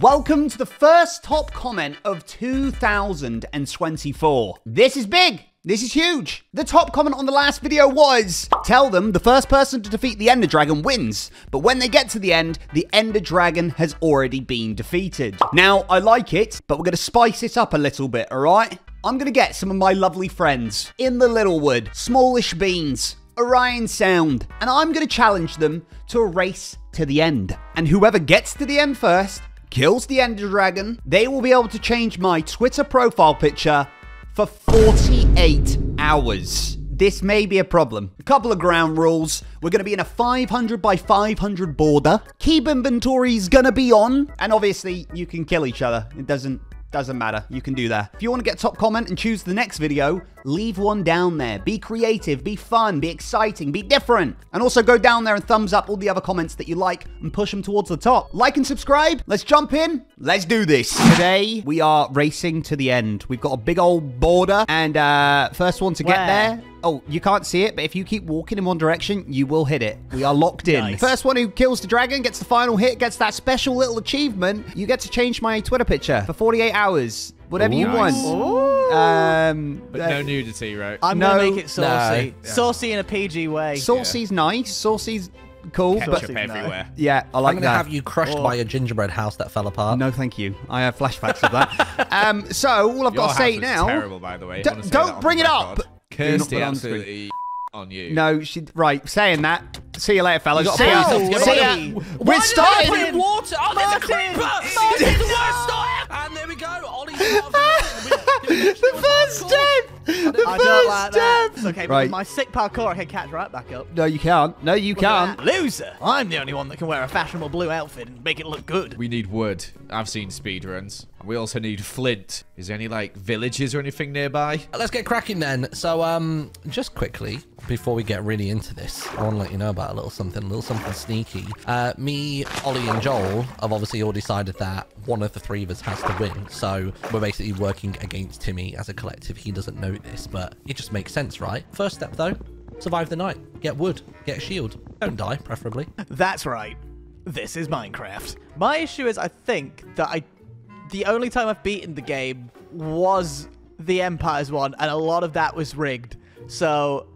Welcome to the first top comment of 2024. This is big. This is huge. The top comment on the last video was, tell them the first person to defeat the Ender Dragon wins, but when they get to the end, the Ender Dragon has already been defeated. Now, I like it, but we're going to spice it up a little bit, alright? I'm going to get some of my lovely friends in the Littlewood, Smallish Beans, Orion Sound, and I'm going to challenge them to a race to the end. And whoever gets to the end first kills the Ender Dragon, they will be able to change my Twitter profile picture for 48 hours. This may be a problem. A couple of ground rules. We're going to be in a 500 by 500 border. Keep inventory is going to be on. And obviously, you can kill each other. It doesn't doesn't matter. You can do that. If you want to get top comment and choose the next video, leave one down there. Be creative, be fun, be exciting, be different. And also go down there and thumbs up all the other comments that you like and push them towards the top. Like and subscribe. Let's jump in. Let's do this. Today, we are racing to the end. We've got a big old border and uh, first one to get Where? there Oh, you can't see it, but if you keep walking in one direction, you will hit it. We are locked in. Nice. First one who kills the dragon gets the final hit, gets that special little achievement. You get to change my Twitter picture for 48 hours. Whatever you Ooh. want. Um, But uh, no nudity, right? I'm no, gonna make it saucy. no. Saucy in a PG way. Saucy's nice. Saucy's cool, Ketchup but no. everywhere. yeah, I like I'm going to that. have you crushed Oh. by a gingerbread house that fell apart. No, thank you. I have flashbacks of that. um, so all I've Your got to say house was now. terrible, by the way. I Don't- wanna say don't that on bring it up. record. Do not Kirsty put it on absolutely on you. No, she right. Saying that. See you later, fellas. You See pull ya. See ya. We're Why did I starting. put in water? Oh, there's a Martin! creeper! Martin, This the worst start! And there we go. Ollie's the first step. The I first don't like step. It's okay, Right. my sick parkour, I can catch right back up. No, you can't. No, you Look can't. Loser! I'm the only one that can wear a fashionable blue outfit and make it look good. We need wood. I've seen speedruns. We also need flint. Is there any like villages or anything nearby? Let's get cracking then. So, um, just quickly before we get really into this, I want to let you know about a little something, a little something sneaky. Uh, me, Ollie, and Joel have obviously all decided that one of the three of us has to win. So we're basically working against Timmy as a collective. He doesn't know this, but it just makes sense, right? First step though, survive the night. Get wood. Get a shield. Don't die, preferably. That's right. This is Minecraft. My issue is I think that I the only time I've beaten the game was the Empire's one, and a lot of that was rigged. So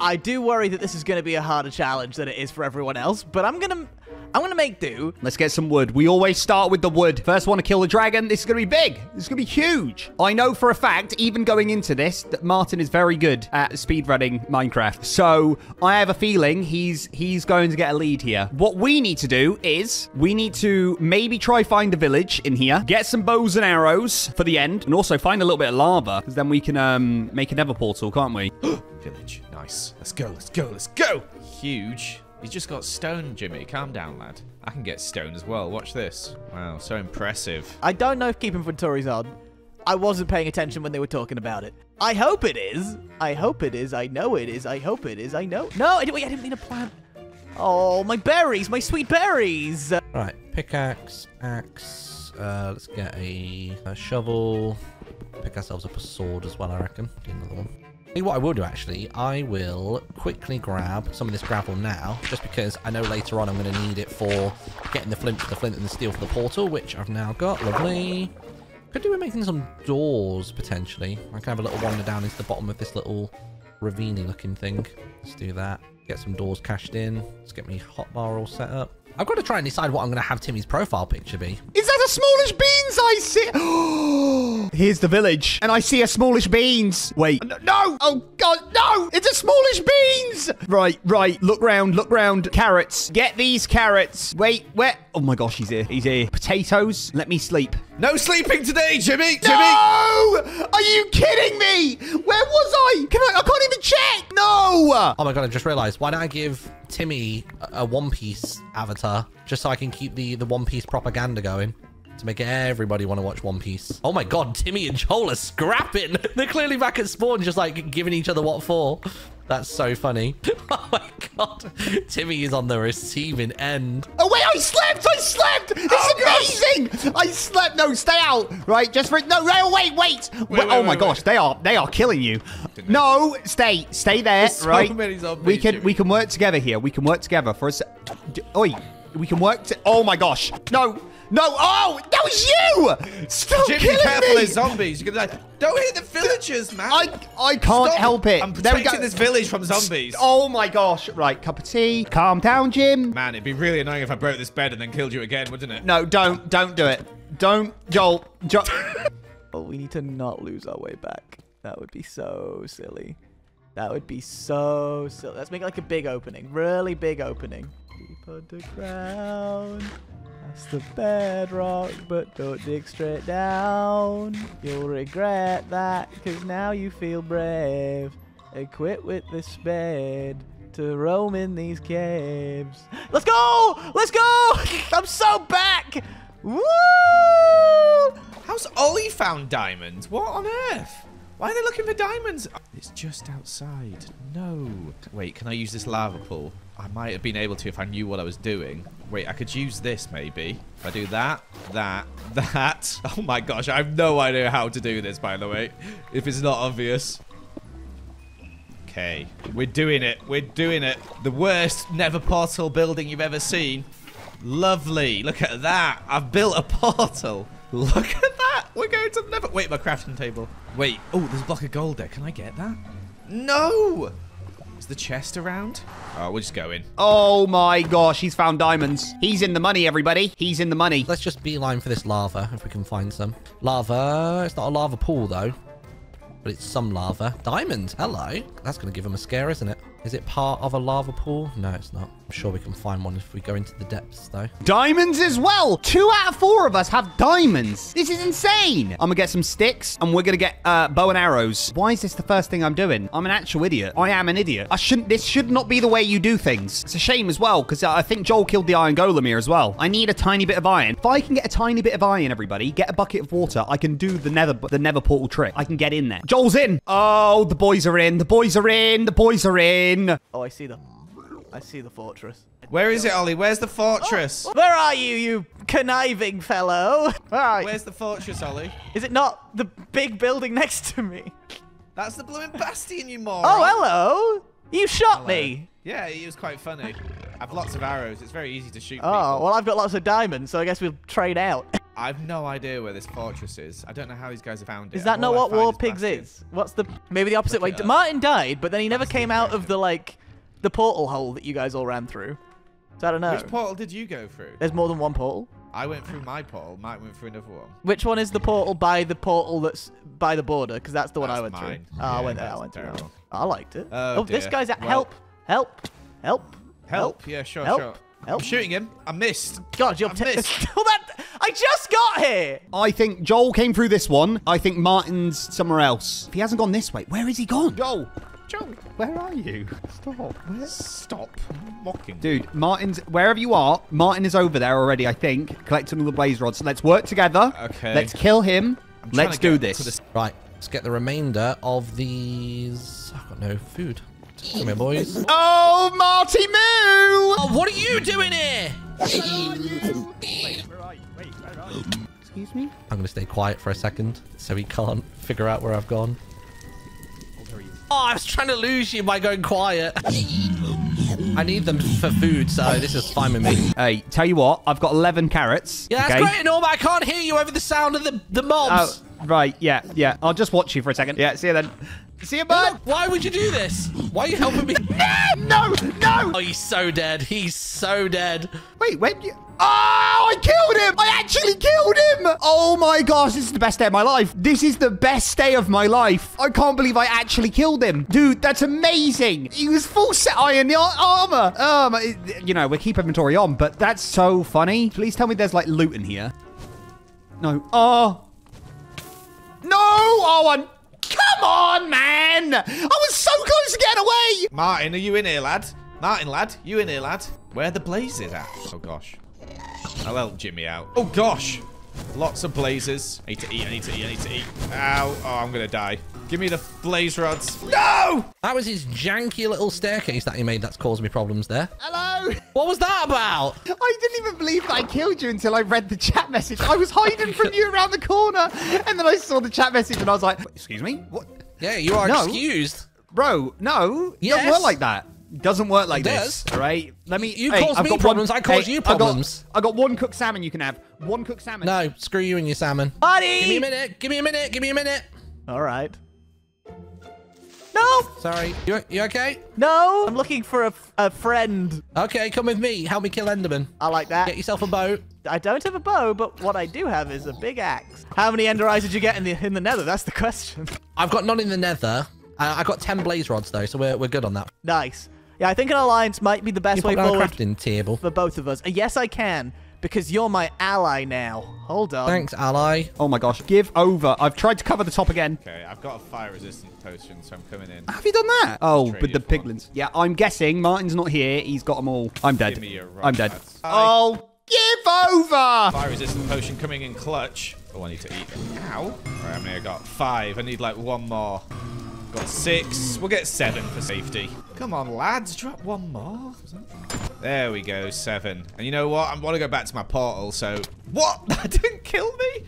I do worry that this is going to be a harder challenge than it is for everyone else. But I'm gonna I'm gonna make do. Let's get some wood. We always start with the wood. First one to kill the dragon. This is going to be big. This is going to be huge. I know for a fact, even going into this, that Martin is very good at speedrunning Minecraft. So I have a feeling he's he's going to get a lead here. What we need to do is we need to maybe try find a village in here, get some bows and arrows for the end, and also find a little bit of lava because then we can um make a nether portal, can't we? Village. Nice. Let's go. Let's go. Let's go. Huge. He's just got stone, Jimmy. Calm down, lad. I can get stone as well. Watch this. Wow, so impressive. I don't know if keep inventory's on. I wasn't paying attention when they were talking about it. I hope it is. I hope it is. I know it is. I hope it is. I know. No, I didn't. Wait, I didn't mean to plant. Oh, my berries, my sweet berries. Right, pickaxe, axe. Uh, let's get a, a shovel. Pick ourselves up a sword as well, I reckon. Get another one. What I will do actually, I will quickly grab some of this gravel now, just because I know later on I'm going to need it for getting the flint, the flint and the steel for the portal, which I've now got. Lovely. Could do with making some doors potentially. I can have a little wander down into the bottom of this little ravine looking thing. Let's do that. Get some doors cashed in. Let's get me hotbar all set up. I've got to try and decide what I'm going to have Timmy's profile picture be. Is that a smallish beans I see? Here's the village, and I see a smallish beans. Wait, no, no! Oh God, no! It's a smallish beans. Right, right. Look round, look round. Carrots. Get these carrots. Wait, where? Oh my gosh, he's here. He's here. Potatoes. Let me sleep. No sleeping today, Jimmy. Jimmy. No! Are you kidding me? Where was I? Can I? I can't even check. No! Oh my god, I just realized. Why don't I give Timmy a, a One Piece avatar just so I can keep the, the One Piece propaganda going? To make everybody want to watch One Piece. Oh my god, Timmy and Joel are scrapping. They're clearly back at spawn, just like giving each other what for. That's so funny. Oh my god. Timmy is on the receiving end. Oh wait, I slept! I slept! It's oh, amazing! I slept. No, stay out. Right, just for no. No, wait, wait. Wait, wait, oh my wait, gosh, wait. they are they are killing you. No, stay, stay there. There's so right. many zombies, we can Jimmy. we can work together here. We can work together for a se- Oi, we can work. To- oh my gosh, no. No, oh, that was you! Stop Jimmy, killing careful, me! there's zombies. You're gonna die. Don't hit the villagers, man. I, I can't Stop. help it. I'm There we protecting go. this village from zombies. Oh my gosh. Right, cup of tea. Calm down, Jim. Man, it'd be really annoying if I broke this bed and then killed you again, wouldn't it? No, don't, don't do it. Don't, Joel. Joel. Oh, we need to not lose our way back. That would be so silly. That would be so silly. Let's make it like a big opening. Really big opening. Underground. That's the bedrock, but don't dig straight down. You'll regret that, because now you feel brave. Equipped with the spade to roam in these caves. Let's go! Let's go! I'm so back! Woo! How's Ollie found diamonds? What on earth? Why are they looking for diamonds? It's just outside. No. Wait, can I use this lava pool? I might have been able to if I knew what I was doing. Wait, I could use this maybe. If I do that, that, that. Oh my gosh, I have no idea how to do this, by the way. If it's not obvious. Okay, we're doing it. We're doing it. The worst nether portal building you've ever seen. Lovely. Look at that. I've built a portal. Look at that. We're going to nether. Wait, my crafting table. Wait. Oh, there's a block of gold there. Can I get that? No. Is the chest around? Oh, we'll just go in. Oh my gosh, he's found diamonds. He's in the money, everybody. He's in the money. Let's just beeline for this lava if we can find some. Lava. It's not a lava pool though. But it's some lava. Diamonds. Hello. That's going to give him a scare, isn't it? Is it part of a lava pool? No, it's not. I'm sure we can find one if we go into the depths though. Diamonds as well. Two out of four of us have diamonds. This is insane. I'm gonna get some sticks and we're gonna get uh, bow and arrows. Why is this the first thing I'm doing? I'm an actual idiot. I am an idiot. I shouldn't. This should not be the way you do things. It's a shame as well because I think Joel killed the iron golem here as well. I need a tiny bit of iron. If I can get a tiny bit of iron, everybody, get a bucket of water. I can do the nether the nether portal trick. I can get in there. Joel's in. Oh, the boys are in. The boys are in. The boys are in. Oh, I see the, I see the fortress. Where is it, Ollie? Where's the fortress? Oh, where are you, you conniving fellow? Where? Where's the fortress, Ollie? Is it not the big building next to me? That's the blooming bastion, you moron. Oh, hello. You shot Hello. me. Yeah, he was quite funny. I've lots of arrows. It's very easy to shoot Oh, people. well, I've got lots of diamonds, so I guess we'll trade out. I've no idea where this fortress is. I don't know how these guys have found it. Is that not what War Pigs is? What's the maybe the opposite way? up. Martin died, but then he never came out of the like the portal hole that you guys all ran through. So I don't know. Which portal did you go through? There's more than one portal. I went through my portal. Mike went through another one. Which one is the portal by the portal that's by the border? Because that's the one I went mine. through. Oh, I went there. I went through. terrible. one. I liked it. Oh, oh this dear. guy's at Well- help, help, help, Help. Yeah, sure, help, sure. Help. I'm shooting him. I missed. God, you're I've missed. Well, that I just got here. I think Joel came through this one. I think Martin's somewhere else. If he hasn't gone this way, where is he gone? Joel, Joel, where are you? Stop. Where? Stop mocking. Dude, Martin's wherever you are. Martin is over there already. I think collecting all the blaze rods. Let's work together. Okay. Let's kill him. I'm Let's do this. this- Right. Let's get the remainder of these. I've got no food. Come here, boys. Oh, Marty Moo! Oh, what are you doing here? Excuse me. I'm going to stay quiet for a second so he can't figure out where I've gone. Oh, I was trying to lose you by going quiet. I need them for food, so this is fine with me. Hey, tell you what, I've got 11 carrots. Yeah, that's okay? great and all, but I can't hear you over the sound of the, the Oh, mobs. right. Yeah, yeah. I'll just watch you for a second. Yeah, see you then. See you, bud. Why would you do this? Why are you helping me? no, no. no. Oh, he's so dead. He's so dead. Wait, when you... Oh, I killed him! I actually killed him! Oh my gosh, this is the best day of my life. This is the best day of my life. I can't believe I actually killed him. Dude, that's amazing. He was full set iron ar- armor. Um, you know, we keep inventory on, but that's so funny. Please tell me there's like loot in here. No. Oh. No! Oh, I'm... Come on, man! I was so close to getting away! Martin, are you in here, lad? Martin, lad, you in here, lad? Where the blazes at? Oh gosh. I'll help Jimmy out. Oh gosh. Lots of blazes. I need to eat, I need to eat, I need to eat. Ow. Oh, I'm gonna die. Give me the blaze rods. No! That was his janky little staircase that he made that's caused me problems there. Hello? What was that about? I didn't even believe that I killed you until I read the chat message. I was hiding from you around the corner, and then I saw the chat message, and I was like, "Excuse me, what, Yeah, you are No. excused. bro? No, it doesn't work like that. Doesn't work like this. does. All right. Let me. You hey, cause I've me got problems, One, I cause hey, you I got- problems. I got, one cooked salmon you can have. One cooked salmon. No, screw you and your salmon. Buddy! Give me a minute. Give me a minute. Give me a minute. All right. No! Sorry. You, you okay? No! I'm looking for a, a friend. Okay, come with me. Help me kill Enderman. I like that. Get yourself a bow. I don't have a bow, but what I do have is a big axe. How many ender eyes did you get in the in the nether? That's the question. I've got none in the nether. Uh, I got 10 blaze rods, though, so we're, we're good on that. nice. Yeah, I think an alliance might be the best way forward crafting table. for both of us. Uh, yes, I can, because you're my ally now. Hold on. Thanks, ally. Oh my gosh. Give over. I've tried to cover the top again. Okay, I've got a fire resistant potion, so I'm coming in. Have you done that? Oh, Trade with the you for one. piglins. Yeah, I'm guessing Martin's not here. He's got them all. I'm dead. Give me your I'm dead. rods. Oh, give over. Fire resistant potion coming in clutch. Oh, I need to eat. Ow. Right, how many I got? Five. I need like one more. Got six. We'll get seven for safety. Come on, lads. Drop one more. There we go. Seven. And you know what? I want to go back to my portal, so... What? That didn't kill me?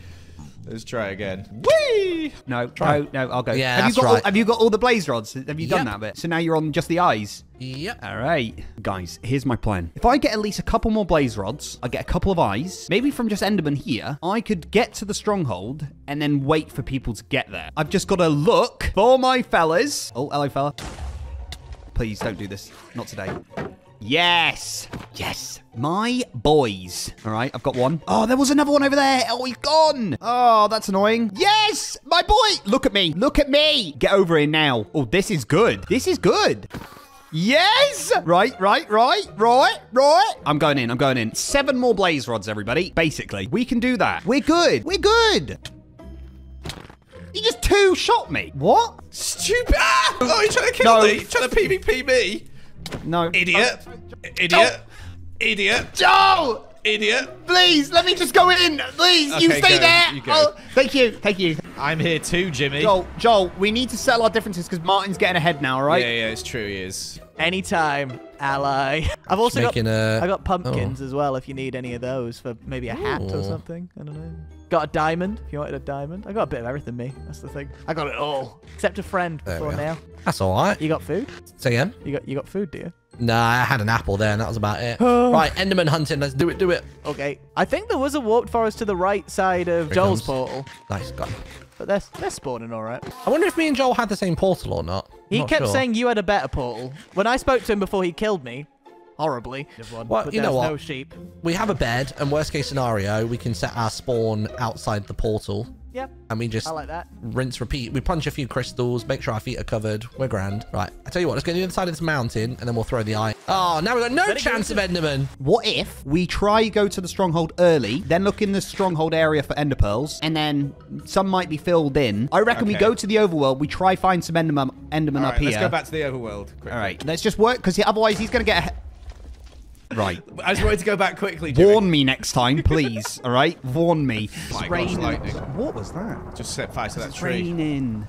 Let's try again. Whee! No, no, no. I'll go. Yeah, have that's you got All, right. have you got all the blaze rods? Have you done that bit? So now you're on just the eyes. Yep. All right, guys. Here's my plan. If I get at least a couple more blaze rods, I get a couple of eyes, maybe from just Enderman here. I could get to the stronghold and then wait for people to get there. I've just got to look for my fellas. Oh, hello, fella. Please don't do this. Not today. Yes. Yes. My boys. All right, I've got one. Oh, there was another one over there. Oh, he's gone. Oh, that's annoying. Yes, my boy. Look at me. Look at me. Get over here now. Oh, this is good. This is good. Yes! Right, right, right, right, right. I'm going in, I'm going in. Seven more blaze rods, everybody. Basically, we can do that. We're good. We're good. He just two shot me. What? Stupid! Ah! Oh, you're trying to kill No. me! You're trying to PvP me! No. Idiot! Oh. Idiot! Idiot! Joe! Idiot! Please, let me just go in. Please, you stay go, there. you go. Oh, thank you, thank you. I'm here too, Jimmy. Joel, Joel, we need to settle our differences because Martin's getting ahead now, all right? Yeah, yeah, it's true, he is. Anytime, ally. I've also got making a- I got pumpkins oh. as well if you need any of those for maybe a hat or something. I don't know. Got a diamond if you wanted a diamond. I got a bit of everything, me. That's the thing. I got it all except a friend There we for now. That's all right. You got food? Say again. You got you got food, do you? Nah, I had an apple there, and that was about it. Oh. right, Enderman hunting. Let's do it. Do it. Okay. I think there was a warped forest to the right side of Here Joel's comes. portal, Nice. Got. it. but they're they're spawning all right. I wonder if me and Joel had the same portal or not. He Not kept sure. saying you had a better portal. When I spoke to him before he killed me, horribly, Well, but you know what? no sheep. we have a bed, and worst case scenario, we can set our spawn outside the portal, Yep. and we just I like that. rinse, repeat. We punch a few crystals, make sure our feet are covered. We're grand. Right. I tell you what. Let's go to the other side of this mountain, and then we'll throw the eye. Oh, now we've got no Let chance of Enderman. What if we try go to the stronghold early, then look in the stronghold area for ender pearls, and then some might be filled in. I reckon we go to the overworld, we try find some enderman, enderman All up here. let's go back to the overworld. Quickly. All right, let's just work because otherwise he's gonna get. A... Right. I just wanted to go back quickly, Jimmy. Warn me next time, please. All right, warn me. My gosh, raining. lightning. What was that? Just set fire to that It's tree. raining.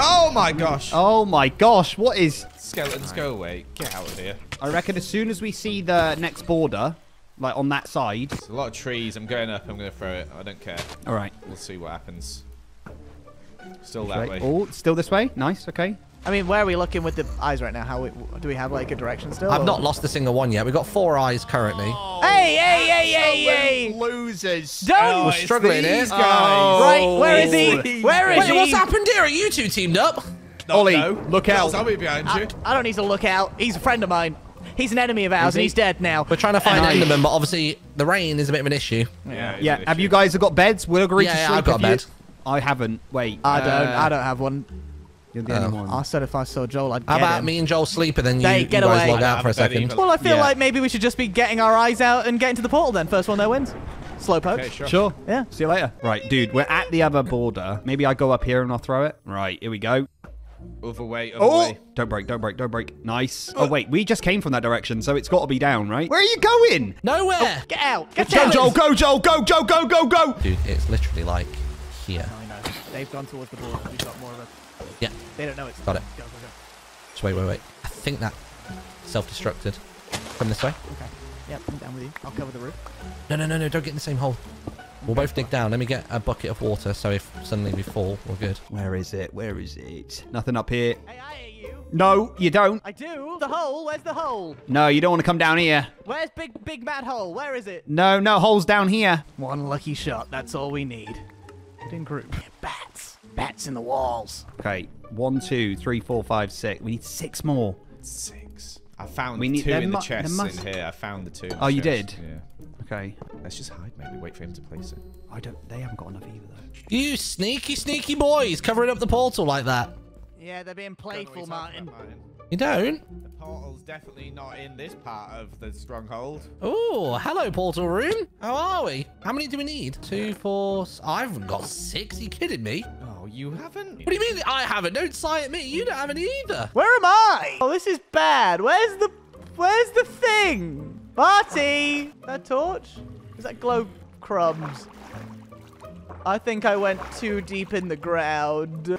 Oh my gosh! Oh my gosh, what is? Skeletons, go away. Get out of here. I reckon as soon as we see the next border, like on that side. There's a lot of trees. I'm going up. I'm going to throw it. I don't care. All right. We'll see what happens. Still that Right. way. Oh, still this way. Nice. Okay. I mean, where are we looking with the eyes right now? How we, do we have like a direction still? I've or- not lost a single one yet. We've got four eyes currently. Hey, hey, hey, hey, hey! Losers. Don't. Oh, We're struggling here. these Oh. guys. Right, where is he? Where is Wait, he? what's happened here? Are you two teamed up? No, Ollie, no. look out. I'll be behind I, you. I don't need to look out. He's a friend of mine. He's an enemy of ours, Is and he's dead now. We're trying to find Nice. Enderman, but obviously the rain is a bit of an issue. Yeah. Yeah. an Have you guys got beds? We'll agree Yeah, to yeah, I've got with a you. bed. I haven't. Wait. I don't. uh, I don't have one. You're the only Oh. one. I said if I saw Joel, I'd How about him. me and Joel sleep and then you, Hey, you guys away. log out for a don't have a bed second? either. Well, I feel Yeah. like maybe we should just be getting our eyes out and getting to the portal then. First one there wins. Slowpoke. Okay, sure. Sure. Yeah. See you later. Right, dude. We're at the other border. Maybe I go up here and I'll throw it. Right. Here we go. Other way, other Oh! way. Don't break. Don't break. Don't break. Nice. Oh wait, we just came from that direction, so it's got to be down, right? Where are you going? Nowhere! Oh, get out. Get Go, out. Joel. Go, Joel. Go, Joel. Go, go, go. Dude, it's literally like here. I know. They've gone towards the border. We've got more of a. Yeah, They don't know it's Got it. Go, go, go. just wait, wait, wait. I think that self-destructed. Come this way. Okay. Yep, I'm down with you. I'll cover the roof. No, no, no, no, don't get in the same hole. We'll both dig down. Let me get a bucket of water so if suddenly we fall, we're good. Where is it? Where is it? Nothing up here. Hey, I hate you. No, you don't. I do. The hole. Where's the hole? No, you don't want to come down here. Where's big big mad hole? Where is it? No, no, hole's down here. One lucky shot. That's all we need. Get in group. Bats. Bats in the walls. Okay, one, two, three, four, five, six. We need six more. Six. I found We need- two in the mu- there chests must- in here. I found the two. in the Oh, you chests. did? Yeah. Okay. Let's just hide, maybe. Wait for him to place it. I don't. They haven't got enough either though. You sneaky, sneaky boys covering up the portal like that. Yeah, they're being Don't know what playful, Martin. about, Martin. You don't? The portal's definitely not in this part of the stronghold. Oh, hello, portal room. How are we? How many do we need? Two, four. I haven't got six. Are you kidding me? Oh, you haven't? What do you mean I haven't? Don't sigh at me. You don't have any either. Where am I? Oh, this is bad. Where's the Where's the thing? Marty! That torch? Is that glow crumbs? I think I went too deep in the ground.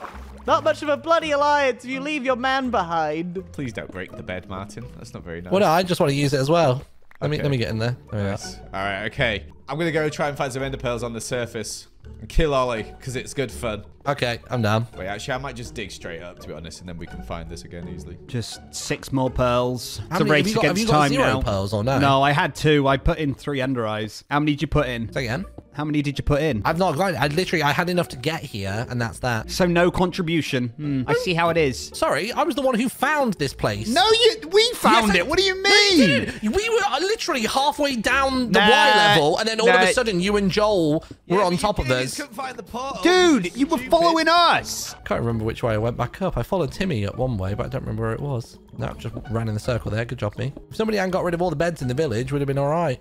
Not much of a bloody alliance if you leave your man behind. Please don't break the bed, Martin. That's not very nice. Well, no, I just want to use it as well. Let me Okay. let me get in there. There we. Nice. All right, okay. I'm gonna go try and find some ender pearls on the surface and kill Ollie because it's good fun. Okay, I'm down. Wait, actually, I might just dig straight up to be honest, and then we can find this again easily. Just six more pearls. How it's a many- have race you got- have against you got time zero now. pearls or no? No, I had two. I put in three ender eyes. How many did you put in? Say again. How many did you put in? I've not got. I literally I had enough to get here, and that's that. So no contribution. Hmm, I see how it is. Sorry, I was the one who found this place. No, you. We found Yes, I- it. What do you No, you mean? did. We were literally halfway down the Nah, Y level, and then all of nah. a sudden, you and Joel were on top of us. couldn't find the portal. Dude, you were following us. I Can't remember which way I went back up. I followed Timmy up one way, but I don't remember where it was. No, just ran in the circle there. Good job, me. If somebody hadn't got rid of all the beds in the village, would have been all right.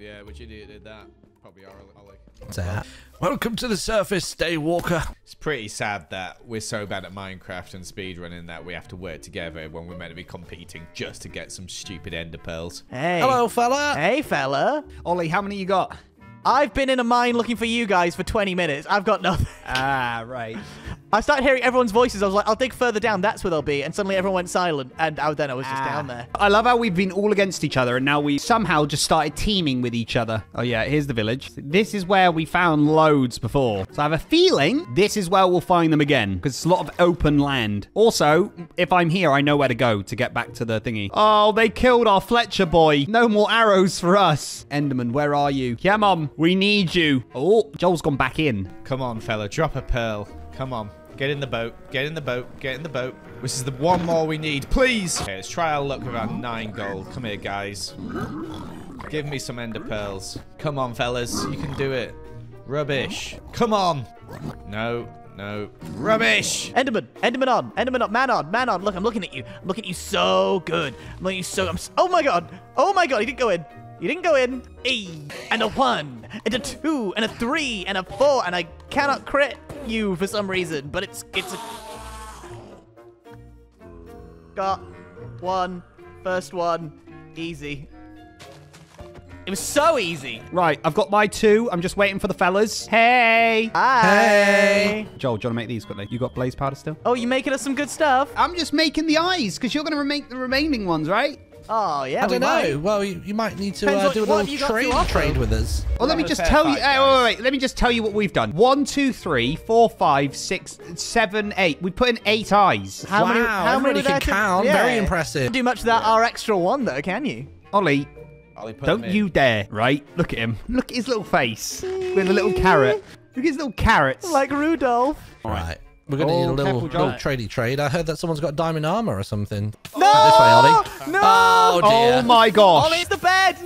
Yeah, which idiot did that? Probably our Ollie. Say that. Welcome to the surface, Daywalker. It's pretty sad that we're so bad at Minecraft and speedrunning that we have to work together when we're meant to be competing just to get some stupid ender pearls. Hey. Hello, fella. Hey, fella. Ollie, how many you got? I've been in a mine looking for you guys for 20 minutes. I've got nothing. Ah, right. I started hearing everyone's voices. I was like, I'll dig further down. That's where they'll be. And suddenly everyone went silent. And I, then I was just down there. I love how we've been all against each other and now we somehow just started teaming with each other. Oh yeah, here's the village. This is where we found loads before. So I have a feeling this is where we'll find them again because it's a lot of open land. Also, if I'm here, I know where to go to get back to the thingy. Oh, they killed our Fletcher boy. No more arrows for us. Enderman, where are you? Yeah, Mom, we need you. Oh, Joel's gone back in. Come on, fella, drop a pearl. Come on. Get in the boat. Get in the boat. Get in the boat. This is the one more we need, please. Okay, let's try our luck with our nine gold. Come here, guys. Give me some ender pearls. Come on, fellas. You can do it. Rubbish. Come on. No, no. Rubbish. Enderman, Enderman on, Enderman on, man on, man on. Look, I'm looking at you. I'm looking at you so good. I'm looking at you so. I'm. s- Oh my god. Oh my god. He didn't go in. He didn't go in. Hey, and a one, and a two, and a three, and a four, and I cannot crit you for some reason. But it's it's a. Got one, first one, easy. It was so easy. Right, I've got my two. I'm just waiting for the fellas. Hey. Hi. Joel, do you want to make these quickly? You got blaze powder still? Oh, you making us some good stuff? I'm just making the eyes because you're going to make the remaining ones, right? Oh yeah. I don't know. might. Well, you, you might need to uh, do a what have little you trade trade with us. Well, let me just fair tell you. fight, Hey, wait, wait, wait. Let me just tell you what we've done. One, two, three, four, five, six, seven, eight. We put in eight eyes. How many? Wow, How many can that do- count. Very impressive. Can't do much of that our extra one though, can you? Ollie, Ollie, don't you dare! Right? Look at him. Look at his little face with a little carrot. Look at his little carrots. Like Rudolph. All right. We're going to Oh, need a little, careful, little tradey trade. I heard that someone's got diamond armor or something. No! This way, Ollie. No! Oh, dear. oh my gosh! Ollie, it's the bed.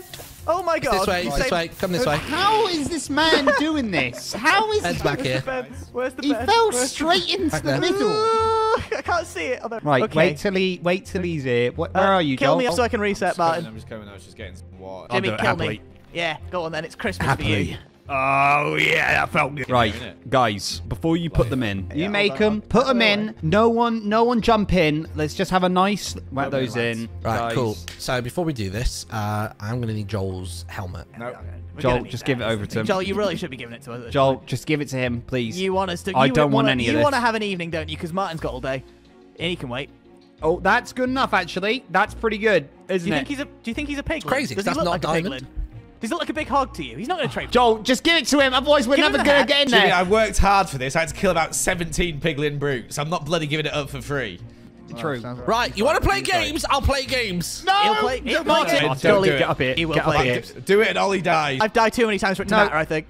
Oh my god. This way, You this saved- way. Come this way. How is this man doing this? How is Head's back here. Bed. Where's the he bed? fell Where's- straight into Back the there. middle? I can't see it. Oh, there- Right, okay. wait till he wait till he's here. Wh- Where Uh, are you, Kill Joel? me so I can reset, I'm just coming, Martin. I'm just coming. I was just getting some water. Jimmy, do kill happily. me. Yeah, go on then. It's Christmas for you. Happily. Oh yeah, that felt good. Right, guys, before you put them in, you make them, put them in. No one, no one jump in. Let's just have a nice whack Put 'em in, those in. Right, guys. cool. So before we do this, uh, I'm going to need Joel's helmet. No. We're Joel, just that. give it over to him. Joel, you really should be giving it to us. Joel, point. just give it to him, please. You want us to? I you don't want wanna, any of You this. want to have an evening, don't you? Because Martin's got all day, and he can wait. Oh, that's good enough, actually. That's pretty good, Do isn't do you it? think he's a? Do you think he's a piglet? crazy, 'cause Does he that's look not like a diamond. piglet? Does he look like a big hog to you? He's not going to trade. Joel, just give it to him, otherwise we're Give never gonna get in Jimmy, there. I worked hard for this. I had to kill about 17 piglin brutes. I'm not bloody giving it up for free. True. sounds right. Right, you want to play games? I'll play games. No, He'll play. He'll Martin. play Don't it. do it. Get up here. He will Get play here. it. Do it and Ollie dies. I've died too many times for it to No. matter. I think.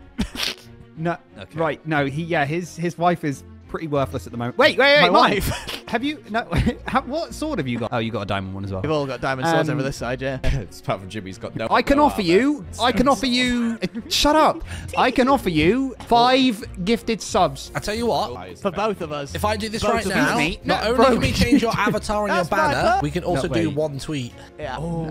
No, right. No, he. Yeah, his his wife is pretty worthless at the moment. Wait, wait, wait. My Martin. wife. Have you? No. how, what sword have you got? Oh, you got a diamond one as well. We've all got diamond swords Um, over this side, yeah. It's apart from Jimmy's got no. I can no offer you. I can offer you. Shut up. I can offer you five gifted subs. I tell you what. For both of us. If I do this Both right now, me. not No, only bro. can we change your avatar and your banner, we can also No, do one tweet. yeah. Oh,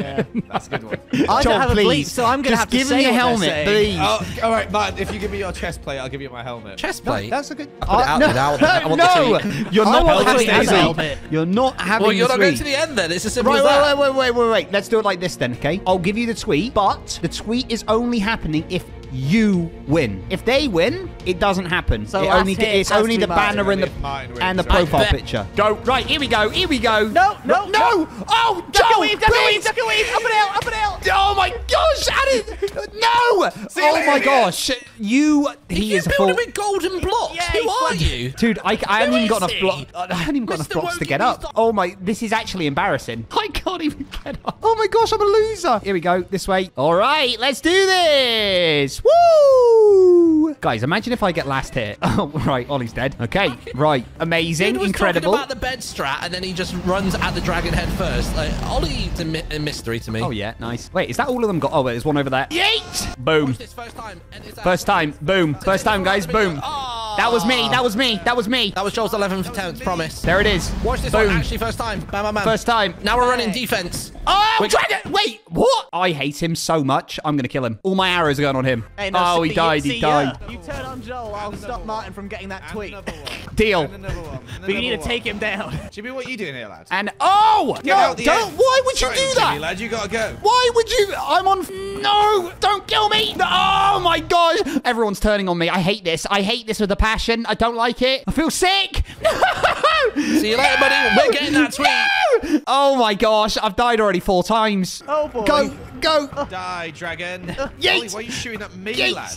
yeah, yeah, yeah. That's a good one. I Joel, don't have a please. bleep, so I'm gonna Just have to give say me a helmet, please. Oh, all right, Martin. If you give me your chest plate, I'll give you my helmet. Chest No, plate. that's a good. put it uh, out no, there now, I want the no, tweet. you're not having tweet the the helmet. You're not having well, you're the not going tweet. to the end then. It's as simple Right, as that. wait, wait, wait, wait, wait, wait. Let's do it like this then, okay? I'll give you the tweet, but the tweet is only happening if you win. If they win, it doesn't happen. So it only hit it's only the Martin. banner and the If wins, and the profile Bet. picture. Go right. Here we go. Here we go. No, no, no. Oh, Duck Joel, a weave, duck please. weave, duck weave. Up and out, up and out. Oh my gosh, Adam! No! you oh my gosh, you. He you is a build full. him with golden blocks. Yeah, Who are you? Dude, I, I haven't even got is enough blocks. I haven't even got enough Mr. blocks to get up. Oh my, this is actually embarrassing. I can't even get up. Oh my gosh, I'm a loser. Here we go, this way. All right, let's do this. Woo! Guys, imagine if I get last hit. Oh, right, Ollie's dead. Okay, right, amazing, Dude was incredible. talking about the bed strat, and then he just runs at the dragon head first. Like Ollie's a, mi- a mystery to me. Oh yeah, nice. Wait, is that all of them got? Oh, wait, there's one over there. Yeet! Boom. First time. First time, boom. First time, guys, boom. Ah. That was me. That was me. That was me. That was Joel's 11th attempt, promise. There it is. Watch this boom. one, actually, first time. Bam, bam, bam. First time. Now we're running defense. Oh, Wait. dragon! Wait, what? I hate him so much. I'm gonna kill him. All my arrows are going on him. Hey, no, oh, he died. see He ya. died. You turn on Joel, I'll stop Martin from getting that And tweet. one. Deal. And one. And But you need to take him down. Jimmy, what are you doing here, lad? And oh Get no! out the Don't. end. Why would you Sorry, do Jimmy, that? lad, you gotta go. Why would you? I'm on. No! Don't kill me! No, oh my gosh! Everyone's turning on me. I hate this. I hate this with a passion. I don't like it. I feel sick. See you later, buddy. We're getting that tweet. No! Oh my gosh! I've died already four times. Oh, boy. Go! Go! Die, dragon. Yeet. Ollie, why are you shooting at me, Yeet. lad?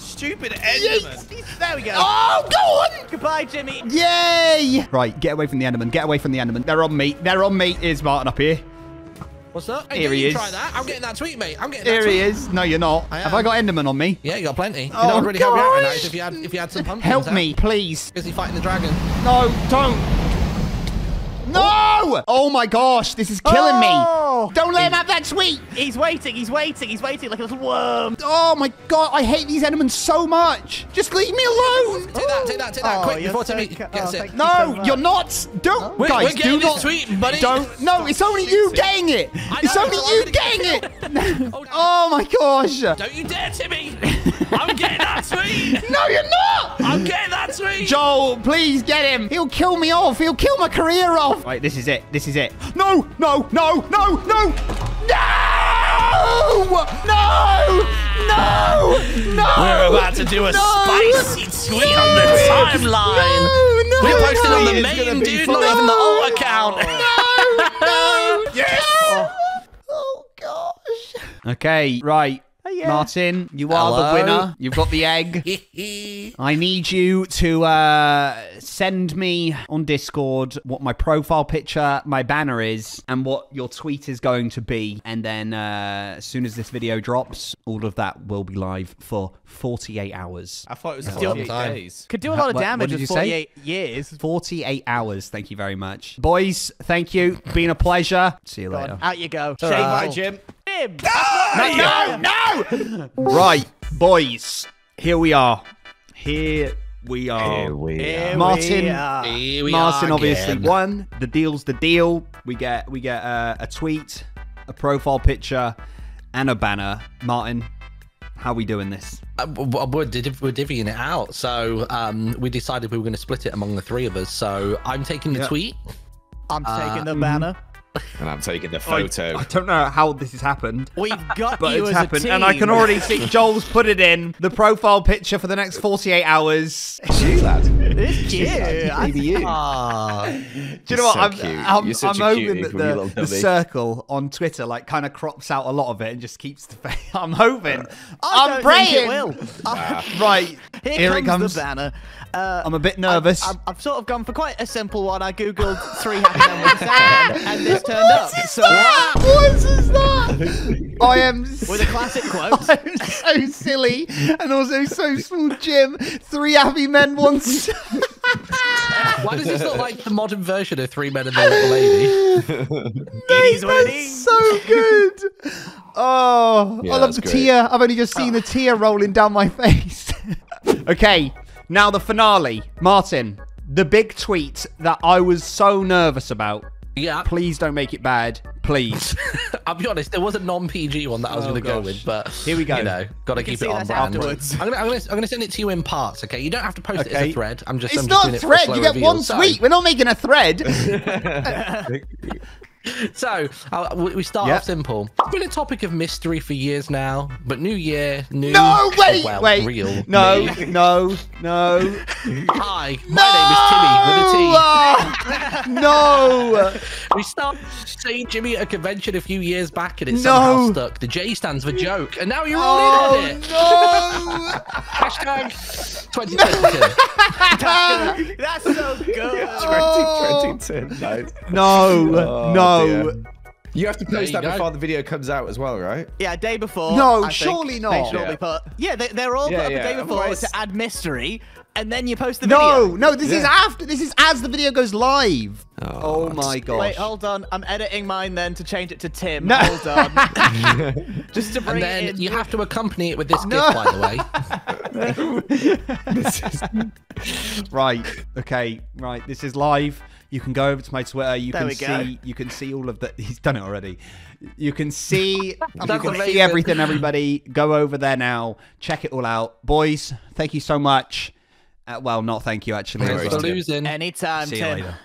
Stupid Enderman. There we go. Oh, go on! Goodbye, Jimmy. Yay! Right, get away from the Enderman. Get away from the Enderman. They're on me. They're on me. Is Martin up here? What's up? Hey, Here he you is. Try that. I'm getting that tweet, mate. I'm getting That Here that he is. No, you're not. I Have. I got Enderman on me? Yeah, you got plenty. You Oh, know, I'd really help you out gosh. if you had if you had some pumpkins. Help huh? me, please. Busy fighting the dragon. No, don't. No! Oh my gosh, this is killing Oh! me. Don't let him have that sweet. He's waiting, he's waiting, he's waiting like a little worm. Oh my god, I hate these enemies so much. Just leave me alone. Take that, take that, take that, Oh, quick before so Timmy ca- gets oh, it. thank you. No, so you're not. Don't, We're, guys. we're getting do not. tweet, buddy. Don't. No, it's only you getting it. I It's know, only you I'm getting gonna it. Oh. Oh my gosh. Don't you dare, Timmy! I'm getting that tweet! No, you're not. I'm getting that tweet! Joel, please get him. He'll kill me off. He'll kill my career off. Right, this is it. This is it. No, no, no, no, no. No! No! No! No! We're about to do a No! spicy tweet on the timeline! No, no, We're posting no. on the main, dude, fun. not even the No. alt account! No! No! Yes! No! Oh gosh. Okay, right. Yeah. Martin, you are Hello? the winner. You've got the egg. I need you to uh, send me on Discord what my profile picture, my banner is, and what your tweet is going to be. And then uh, as soon as this video drops, all of that will be live for 48 hours. I thought it was That's a long 48 days. Could do a lot of What- what damage in you say? 48 years. 48 hours. Thank you very much. Boys, thank you. Been a pleasure. See you Go later. on, out you go. all Shame right. Bye. Jim. Jim. No, no! right, boys. Here we are. Here we are. Here we Martin. are. Here we Martin are obviously again. won. The deal's the deal. We get we get uh, a tweet, a profile picture, and a banner. Martin, how we doing this? Uh, w- w- we're, div- we're divvying it out. So um, we decided we were going to split it among the three of us. So I'm taking the Yeah. tweet. I'm taking Uh, the banner. And I'm taking the photo. I, I don't know how this has happened. We've got But you it's as happened, a team. and I can already see Joel's put it in the profile picture for the next 48 hours. you, lad. It's cute. I- Maybe you. Ah, Do you know what? so I'm, cute. I'm, You're such I'm a hoping that from your little the, the circle on Twitter like kind of crops out a lot of it and just keeps the face. I'm hoping. I I'm don't it praying. will. Right. Here, Here it comes, comes. the banner. Uh, I'm a bit nervous. I've, I've sort of gone for quite a simple one. I googled three happy and this turned up. So what is that? I am with a classic quote. I'm so silly and also so small, Jim. Three happy men once. Why does this look like the modern version of Three Men and a Little Lady? it is what it is. so good. Oh, Yeah, I love that's the great. tear. I've only just seen the tear rolling down my face. okay, now the finale. Martin, the big tweet that I was so nervous about. Yeah. Please don't make it bad. Please. I'll be honest, there was a non-PG one that I was Oh, going to go with, but Here we go. You know, got to keep it on that brand. afterwards. I'm going to gonna, I'm gonna send it to you in parts, okay? You don't have to post it as a thread. I'm just it's I'm just not doing a it for thread. slow You get reveal. one So- tweet. We're not making a thread. So uh, we start Yeah. off simple. It's been a topic of mystery for years now, but New Year, new. no, wait, well, wait. real. no, me. no, no. Hi, my name is Timmy with a T. no. We started saying Jimmy at a convention a few years back, and it No. somehow stuck. The J stands for joke, and now you're all in on Oh it. no! Hashtag 2022. That's so good. Oh. 2010. Nice. No, Oh, no, dear. You have to post that go. before the video comes out as well, right? Yeah, day before. No, I think surely They not. should all Yeah. be put. Yeah, they, they're all Yeah, put up yeah, a day before otherwise- to add mystery, and then you post the no, video. no. No, this is after. This is as the video goes live. Oh, Oh, my god! Wait, hold on. I'm editing mine then to change it to Tim. No. Hold on. Just to bring And it then in. you have to accompany it with this No. gift, by the way. Right. Okay. Right. This is live. You can go over to my Twitter. You There can see. You can see all of the. He's done it already. You can see. you That's can see everything. Everybody, go over there now. Check it all out, boys. Thank you so much. Uh, well, not thank you actually. No Thanks for losing. Anytime, See you Tim. later.